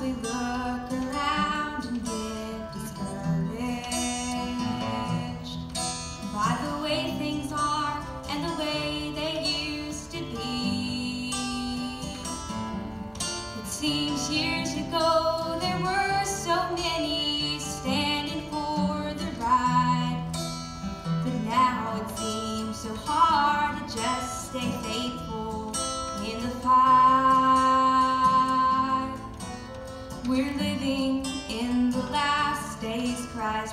we look around and get discouraged by the way things are and the way they used to be. It seems years ago there were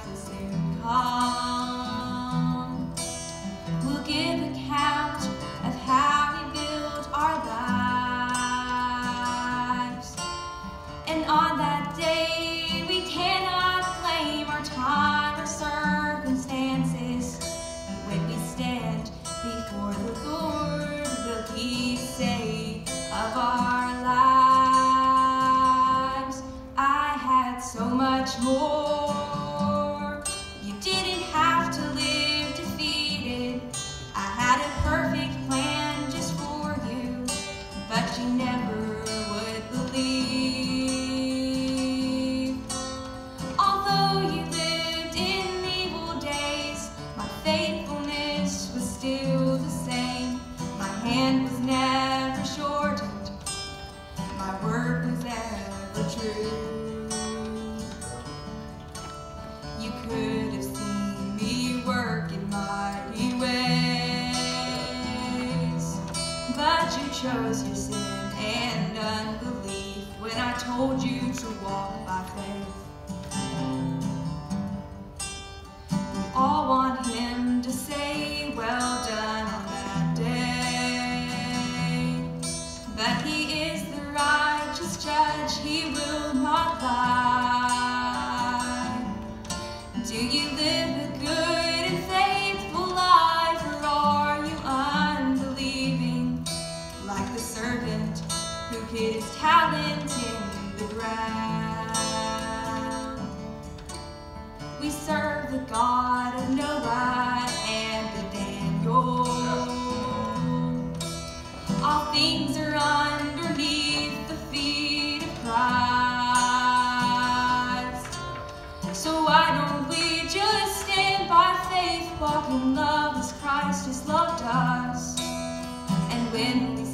has been. You could have seen me work in mighty ways, but you chose your sin and unbelief when I told you to walk by faith. Will 20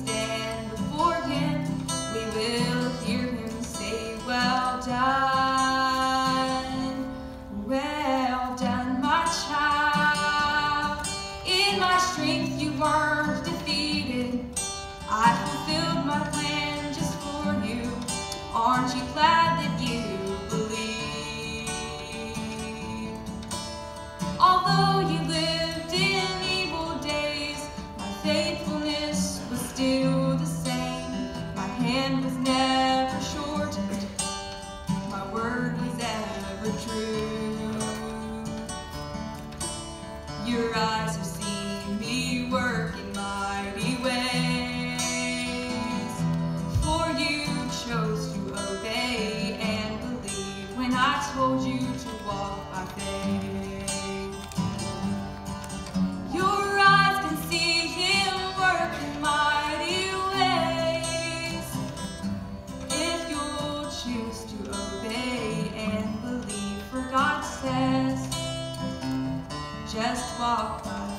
just walk by.